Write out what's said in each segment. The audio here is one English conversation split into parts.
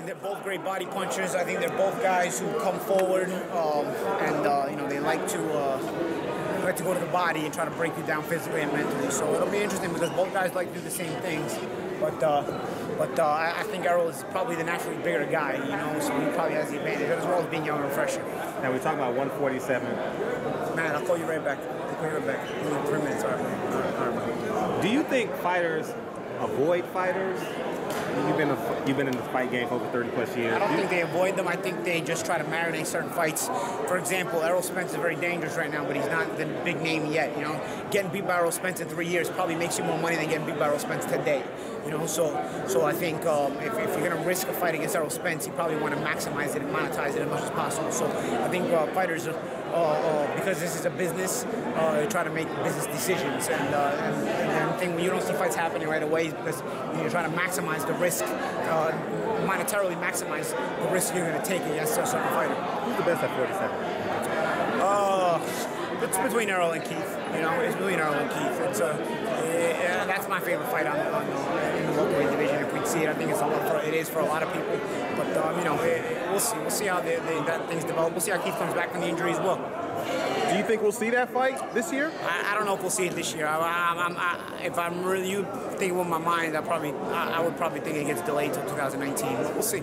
And they're both great body punchers. I think they're both guys who come forward um, and uh, you know they like to uh, like to go to the body and try to break you down physically and mentally. So it'll be interesting because both guys like to do the same things. But uh, but uh, I, think Errol is probably the naturally bigger guy, you know, so he probably has the advantage as well as being younger and fresher. Now we're talking about 147. Man, I'll call you right back. I'll call you right back. Three minutes. All right, all right. Do you think fighters avoid fighters? You've been a, you've been in the fight game for over 30 plus years. I don't think they avoid them. I think they just try to marinate certain fights. For example, Errol Spence is very dangerous right now, but he's not the big name yet. You know, getting beat by Errol Spence in three years probably makes you more money than getting beat by Errol Spence today. You know, so so I think um, if, if you're going to risk a fight against Errol Spence, you probably want to maximize it and monetize it as much as possible. So I think uh, fighters, are, uh, because this is a business, uh, try to make business decisions. And, uh, and, and I think when you don't see fights happening right away, because you're trying to maximize the risk, uh, monetarily maximize the risk you're going to take against a certain fighter. Who's the best at 47? Uh, it's between Errol and Keith. You know, it's between Errol and Keith. It's uh, yeah, that's my favorite fight on, on uh, in the welterweight division. If we see it, I think it's a lot for it is for a lot of people. But um, you know, it, we'll see. We'll see how they, they, that things develop. We'll see how Keith comes back from the injury as well. Do you think we'll see that fight this year? I, I don't know if we'll see it this year. I, I'm, I, if I'm really you thinking with my mind, I probably I, I would probably think it gets delayed till 2019. But we'll see.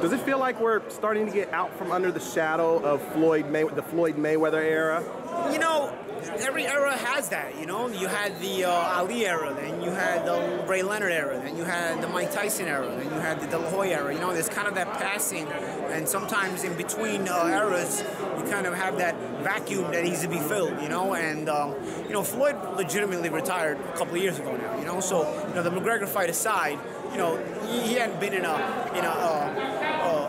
Does it feel like we're starting to get out from under the shadow of Floyd May, the Floyd Mayweather era? You know, every era has that. You know, you had the uh, Ali era, then you had the Ray Leonard era, then you had the Mike Tyson era, then you had the De La Hoya era. You know, there's kind of that passing, and sometimes in between uh, eras, you kind of have that vacuum that needs to be filled. You know, and um, you know, Floyd legitimately retired a couple of years ago now. You know, so you know the McGregor fight aside, you know, he, hadn't been in a in a. Uh, uh,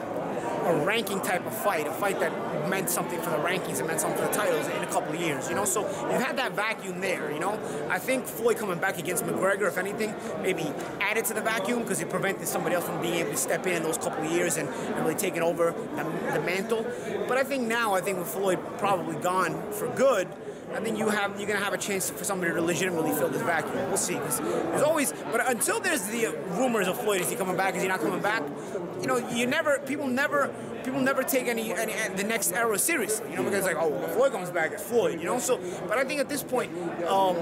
a ranking type of fight, a fight that meant something for the rankings and meant something for the titles in a couple of years, you know. So you've had that vacuum there, you know. I think Floyd coming back against McGregor, if anything, maybe added to the vacuum because it prevented somebody else from being able to step in in those couple of years and, and really taking over the, the mantle. But I think now, I think with Floyd probably gone for good. I think you have you're gonna have a chance for somebody to legitimately fill this vacuum. We'll see. there's always, but until there's the rumors of Floyd, is he coming back? Is he not coming back? You know, you never, people never, people never take any, any the next era seriously. You know, because like, oh, Floyd comes back, it's Floyd. You know, so, but I think at this point, um,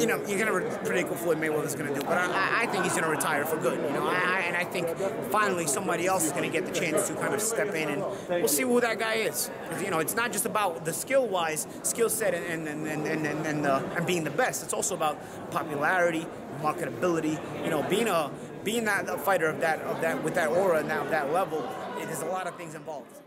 you know, you're gonna predict what Floyd Mayweather's gonna do. But I, I- think he's gonna retire for good. You know, I, and I think finally somebody else is gonna get the chance to kind of step in, and we'll see who that guy is. you know, it's not just about the skill wise, skill set, and and and and and, and, uh, and being the best. It's also about popularity, marketability. You know, being a being that a fighter of that of that with that aura and that, that level. There's a lot of things involved.